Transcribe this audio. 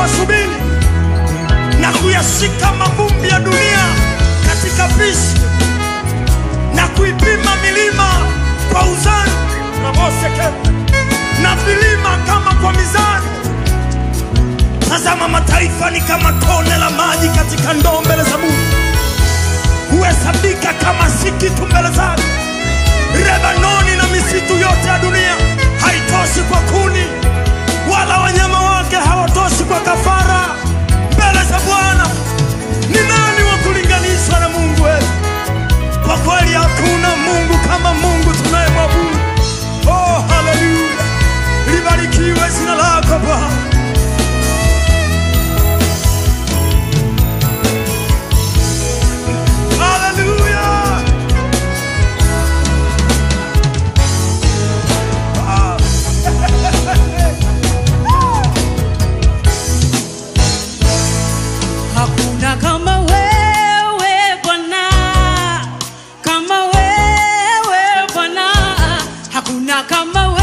kwa subili na kuyashika mavumbi ya dunia katika pishi na kuipima milima kwa uzani na vilima kama kwa mizani. Tazama, mataifa ni kama tone la maji katika ndoo mbele za Mungu, huhesabika kama si kitu mbele zake. Una kama